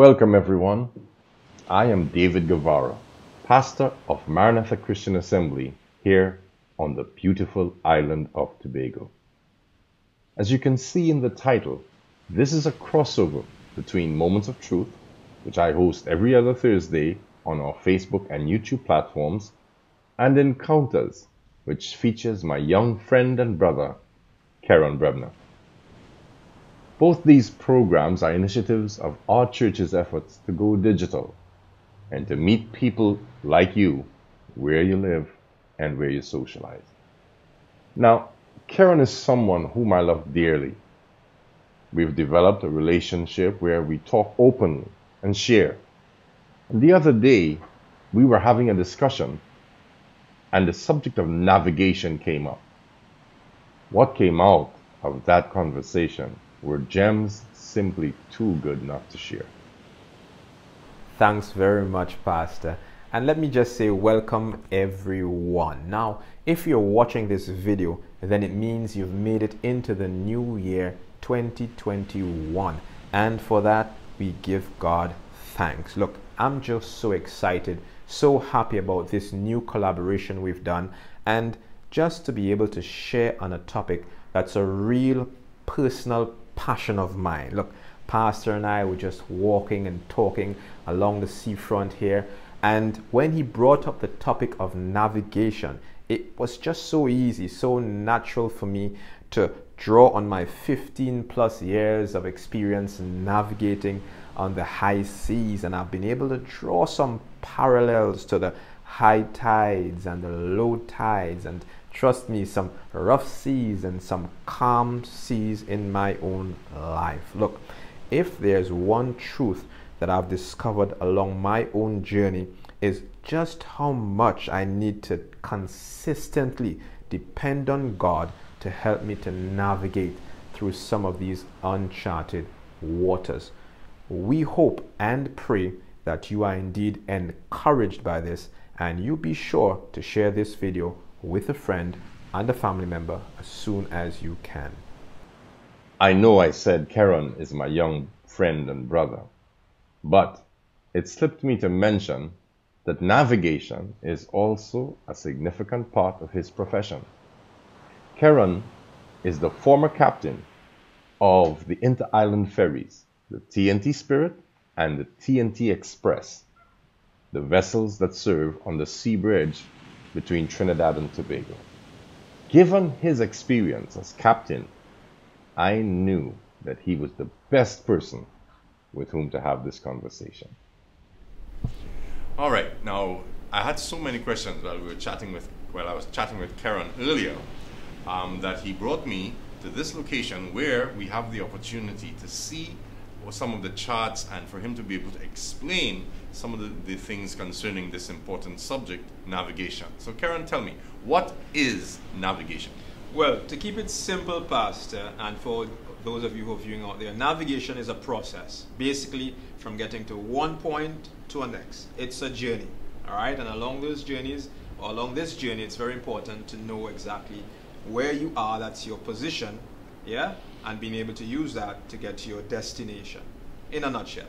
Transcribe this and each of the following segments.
Welcome, everyone. I am David Guevara, pastor of Maranatha Christian Assembly here on the beautiful island of Tobago. As you can see in the title, this is a crossover between Moments of Truth, which I host every other Thursday on our Facebook and YouTube platforms, and Encounters, which features my young friend and brother, Kerron Brebnor. Both these programs are initiatives of our church's efforts to go digital and to meet people like you where you live and where you socialize. Now, Kerron is someone whom I love dearly. We've developed a relationship where we talk openly and share. And the other day, we were having a discussion and the subject of navigation came up. What came out of that conversation were gems simply too good not to share. Thanks very much, Pastor. And let me just say, welcome everyone. Now, if you're watching this video, then it means you've made it into the new year 2021. And for that, we give God thanks. Look, I'm just so excited, so happy about this new collaboration we've done, and just to be able to share on a topic that's a real personal passion of mine. Look, Pastor and I were just walking and talking along the seafront here. And when he brought up the topic of navigation, it was just so easy, so natural for me to draw on my 15 plus years of experience navigating on the high seas. And I've been able to draw some parallels to the high tides and the low tides and Trust me, some rough seas and some calm seas in my own life. Look, if there's one truth that I've discovered along my own journey is just how much I need to consistently depend on God to help me to navigate through some of these uncharted waters. We hope and pray that you are indeed encouraged by this and you be sure to share this video with a friend and a family member as soon as you can. I know I said Kerron is my young friend and brother, but it slipped me to mention that navigation is also a significant part of his profession. Kerron is the former captain of the inter-island ferries, the T&T Spirit and the T&T Express, the vessels that serve on the sea bridge between Trinidad and Tobago. Given his experience as captain, I knew that he was the best person with whom to have this conversation. All right. Now, I had so many questions while we were chatting with, while I was chatting with Kerron earlier, um, that he brought me to this location where we have the opportunity to see some of the charts and for him to be able to explain some of the, the things concerning this important subject, navigation. So, Kerron, tell me, what is navigation? Well, to keep it simple, Pastor, and for those of you who are viewing out there, navigation is a process, basically from getting to one point to a next. It's a journey, all right? And along those journeys, or along this journey, it's very important to know exactly where you are, that's your position, yeah? And being able to use that to get to your destination, in a nutshell.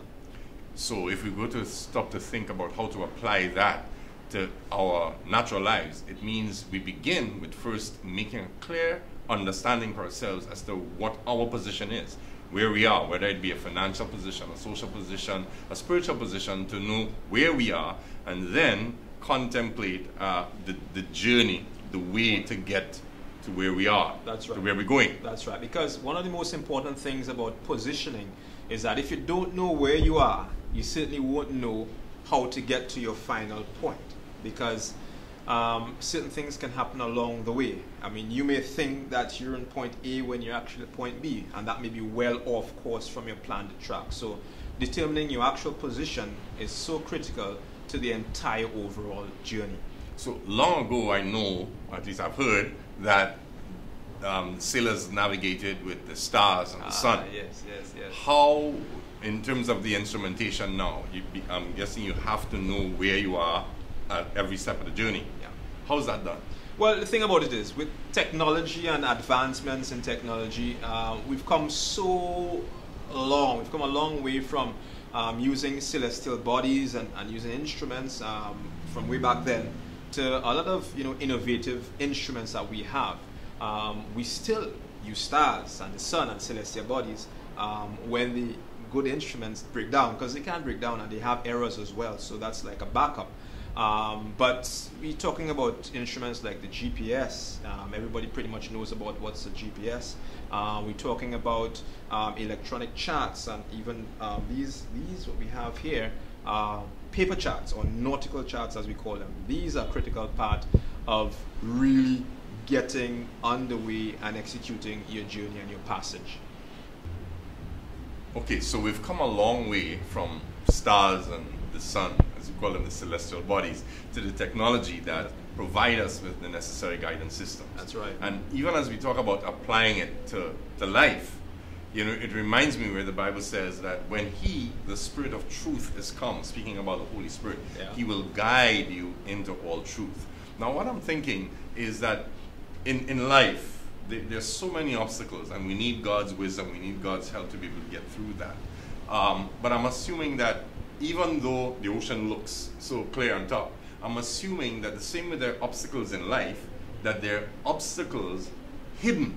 So if we go to stop to think about how to apply that to our natural lives, it means we begin with first making a clear understanding for ourselves as to what our position is, where we are, whether it be a financial position, a social position, a spiritual position, to know where we are, and then contemplate uh, the, the journey, the way to get to where we are. That's right. To where we're going. That's right. Because one of the most important things about positioning is that if you don't know where you are, you certainly won't know how to get to your final point because um, certain things can happen along the way. I mean, you may think that you're in point A when you're actually at point B, and that may be well off course from your planned track. So, determining your actual position is so critical to the entire overall journey. So, long ago, I know, at least I've heard, that um, sailors navigated with the stars and the Ah, sun. Yes, yes, yes. How, in terms of the instrumentation now, you be, I'm guessing you have to know where you are at every step of the journey. Yeah. How's that done? Well, the thing about it is, with technology and advancements in technology, uh, we've come so long. We've come a long way from um, using celestial bodies and, and using instruments um, from way back then to a lot of you know innovative instruments that we have. Um, we still use stars and the sun and celestial bodies um, when the good instruments break down because they can break down and they have errors as well. So that's like a backup. Um, but we're talking about instruments like the GPS. Um, everybody pretty much knows about what's a GPS. Uh, we're talking about um, electronic charts and even um, these these what we have here are paper charts or nautical charts as we call them. These are critical part of really getting underway and executing your journey and your passage. Okay, so we've come a long way from stars and the sun, as we call them, the celestial bodies, to the technology that provide us with the necessary guidance systems. That's right. And even as we talk about applying it to, to life, you know, it reminds me where the Bible says that when He, the Spirit of truth, is come, speaking about the Holy Spirit, Yeah. He will guide you into all truth. Now, what I'm thinking is that in, in life, there, there's so many obstacles, and we need God's wisdom, we need God's help to be able to get through that. Um, but I'm assuming that even though the ocean looks so clear on top, I'm assuming that the same with there are obstacles in life, that there are obstacles hidden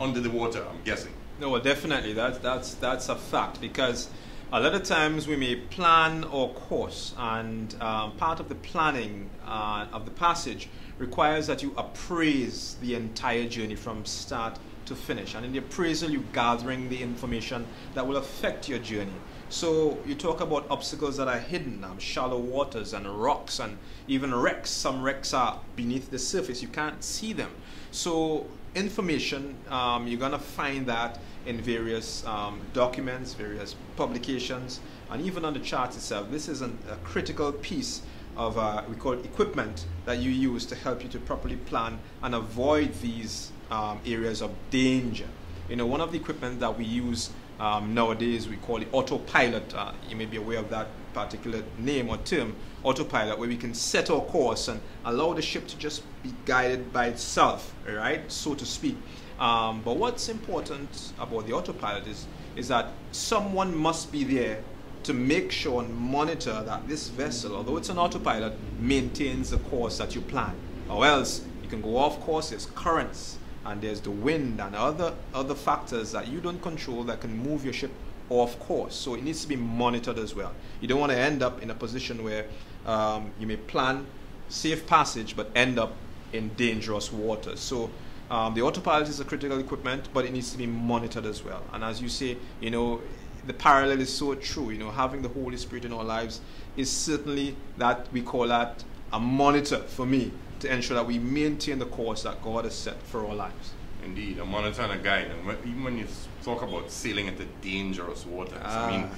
under the water, I'm guessing. No, well, definitely. That's that's that's a fact because a lot of times we may plan our course, and um, part of the planning uh, of the passage requires that you appraise the entire journey from start to finish. And in the appraisal, you're gathering the information that will affect your journey. So you talk about obstacles that are hidden, um, shallow waters and rocks and even wrecks. Some wrecks are beneath the surface; you can't see them. So information, um, you're gonna find that in various um, documents, various publications, and even on the chart itself. This is an, a critical piece of uh, we call equipment that you use to help you to properly plan and avoid these um, areas of danger. You know, one of the equipment that we use um, nowadays we call it autopilot. Uh, you may be aware of that particular name or term, autopilot, where we can set our course and allow the ship to just be guided by itself, right, so to speak. Um, but what's important about the autopilot is is that someone must be there to make sure and monitor that this vessel, although it's an autopilot, maintains the course that you plan. Or else you can go off course, there's currents and there's the wind and other other factors that you don't control that can move your ship off course. So it needs to be monitored as well. You don't want to end up in a position where um, you may plan safe passage but end up in dangerous waters. So um, the autopilot is a critical equipment, but it needs to be monitored as well. And as you say, you know, the parallel is so true. You know, having the Holy Spirit in our lives is certainly that we call that a monitor for me to ensure that we maintain the course that God has set for our lives. Indeed, a monitor and a guide. And even when you talk about sailing into dangerous waters, I mean, Ah.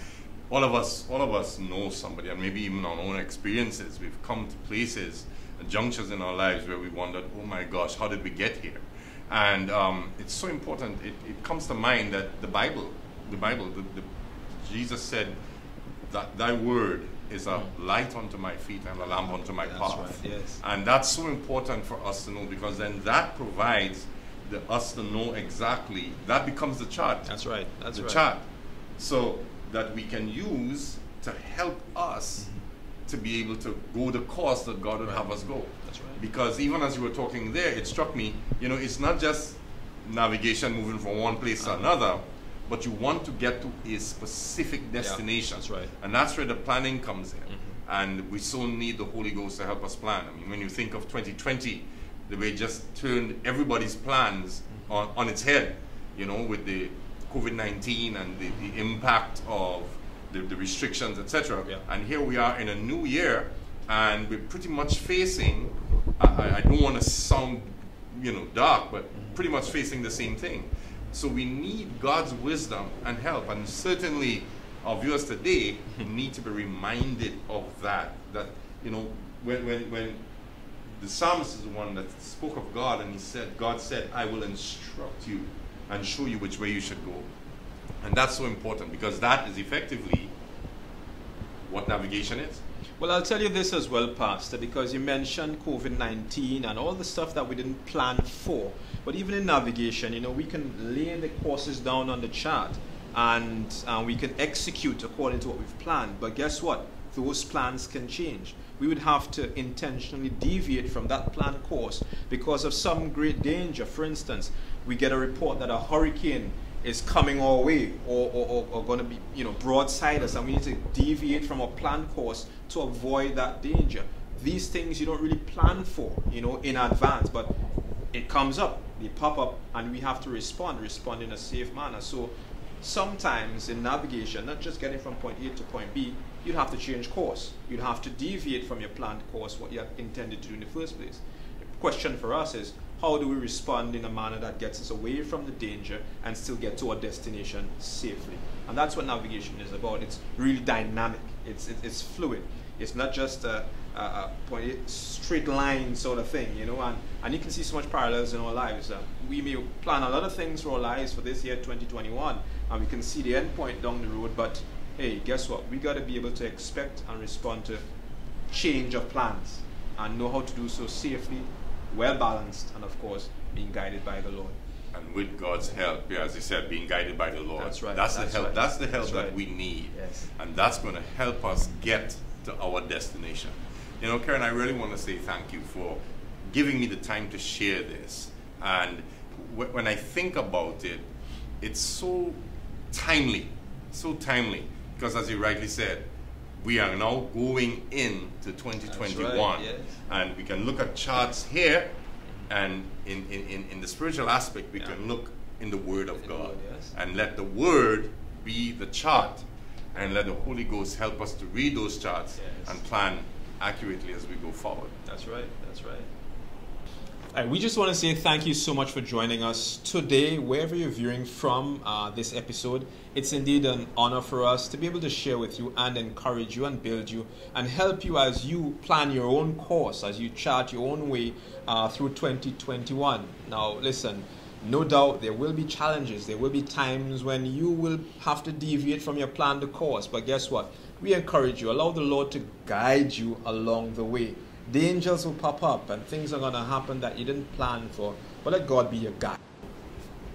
all of us, all of us know somebody, and maybe even our own experiences. We've come to places, and junctures in our lives where we wondered, "Oh my gosh, how did we get here?" And um, it's so important. It, it comes to mind that the Bible, the Bible, the, the, Jesus said that Thy word is a light unto my feet and a lamp unto my path. right, yes. And that's so important for us to know because then that provides the, us to know exactly that becomes the chart. That's right. That's the right. chart. So that we can use to help us Mm-hmm. to be able to go the course that God would Right. have us go. That's right. Because even as you were talking there, it struck me, you know, it's not just navigation moving from one place Uh-huh. to another, but you want to get to a specific destination. that's right. Mm-hmm. And that's where the planning comes in. And we so need the Holy Ghost to help us plan. I mean, when you think of 2020, the way it just turned everybody's plans Mm-hmm. on, on its head, you know, with the COVID 19 and the, the impact of the, the restrictions, etc. Yeah. And here we are in a new year, and we're pretty much facing, I, I- I don't want to sound, you know, dark, but pretty much facing the same thing. So we need God's wisdom and help, and certainly our viewers today need to be reminded of that. That you know, when when when the psalmist is the one that spoke of God, and he said, God said, "I will instruct you and show you which way you should go," and that's so important because that is effectively what navigation is. Well, I'll tell you this as well, Pastor, because you mentioned COVID 19 and all the stuff that we didn't plan for. But even in navigation, you know, we can lay the courses down on the chart. and uh, we can execute according to what we've planned. But guess what? Those plans can change. We would have to intentionally deviate from that planned course because of some great danger. For instance, we get a report that a hurricane is coming our way or, or, or, or going to be you know broadside us and we need to deviate from our planned course to avoid that danger. These things you don't really plan for you know in advance but it comes up they pop up and we have to respond respond in a safe manner. So sometimes in navigation not just getting from point a to point b you'd have to change course. You'd have to deviate from your planned course what you had intended to do in the first place. The question for us is how do we respond in a manner that gets us away from the danger and still get to our destination safely? And that's what navigation is about. It's really dynamic. It's it's, it's fluid. It's not just a, a, a point, straight line sort of thing, you know. And and you can see so much parallels in our lives. Uh, we may plan a lot of things for our lives for this year, 2021, and we can see the end point down the road. But hey, guess what? We got to be able to expect and respond to change of plans and know how to do so safely well balanced, and of course, being guided by the Lord. And with God's help, yeah, as you said, being guided by the Lord. That's right. That's, that's the help. Right. That's the help that's that right. we need. Yes. And that's going to help us get to our destination. You know, Kerron, I really want to say thank you for giving me the time to share this. And wh- when I think about it, it's so timely, so timely. Because as you rightly said, we are now going into 2021 right, yes. and we can look at charts here and in, in, in, the spiritual aspect we Yeah. can look in the word of In god Word, yes. and let the word be the chart and let the holy ghost help us to read those charts Yes. and plan accurately as we go forward That's right. That's right. Right, we just want to say thank you so much for joining us today, wherever you're viewing from uh, this episode. It's indeed an honor for us to be able to share with you and encourage you and build you and help you as you plan your own course, as you chart your own way uh, through 2021. Now, listen, no doubt there will be challenges. There will be times when you will have to deviate from your planned course. But guess what? We encourage you. Allow the Lord to guide you along the way. Dangers will pop up and things are going to happen that you didn't plan for. But let God be your guide.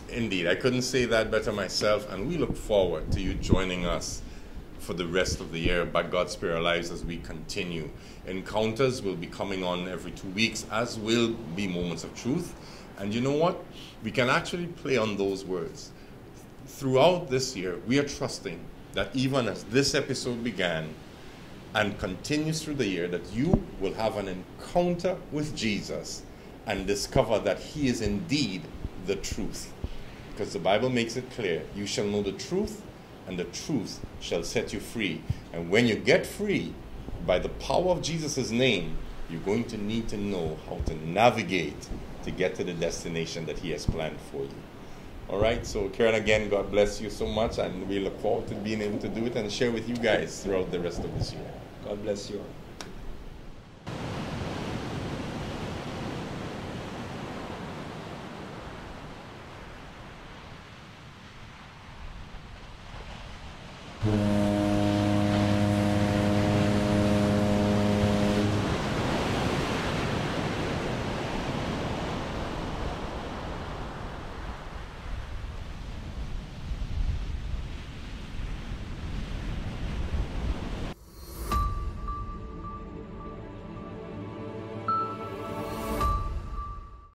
indeed i couldn't say that better myself and we look forward to you joining us for the rest of the year. By god's spirit lives as we continue. Encounters will be coming on every two weeks as will be moments of truth. And you know what? We can actually play on those words. Throughout this year we are trusting that even as this episode began and continues through the year that you will have an encounter with Jesus and discover that he is indeed the truth. Because the Bible makes it clear you shall know the truth, and the truth shall set you free. And when you get free, by the power of Jesus' name, you're going to need to know how to navigate to get to the destination that he has planned for you. All right, so Kerron, again, God bless you so much, and we look forward to being able to do it and share with you guys throughout the rest of this year. God bless you all.